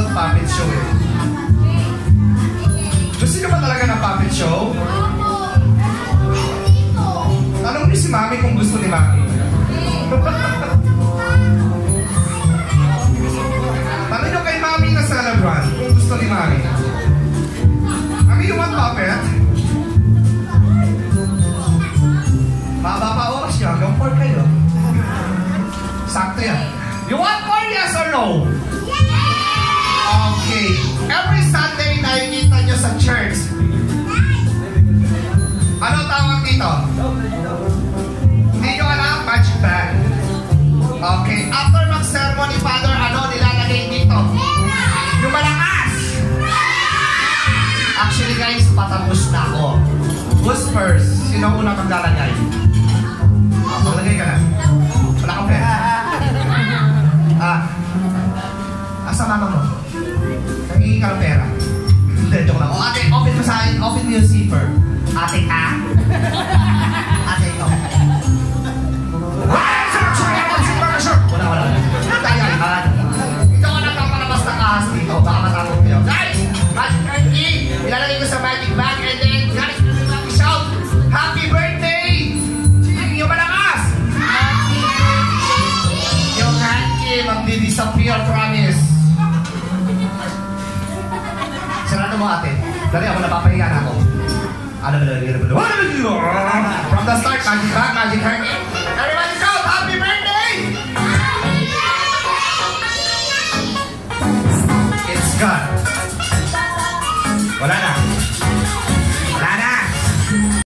kasunod puppet show eh. Gusto nyo ba talaga ng puppet show? Tanong niyo si Mami kung gusto ni Mami. Tanong niyo kay Mami na celebrant kung gusto ni Mami. Mami, you want puppet? Baba pa oras nyo, hanggang 4 kayo. Sakto yan. You want more, yes or no? Actually guys, patapos na ako. Who's first? Sino ang unang maglalagay? Ah, maglagay ka na. Wala kang pera. Ah. Asa mama mo? Nangingi ka ng pera. Hindi, joke lang. O ate, open mo sa akin. Open mo yung zipper. Ate ka? Bag. And then, guys, happy shout. Happy birthday! Yung malakas! Yung hanky, magdi-disappear, promise. Sarado mo ate. Dali ako napapahiya na ako. Ano ba lagi? Ano ba lagi? From the start, magic bag, magic hanky. Everybody shout, happy birthday! It's gone. Wala na.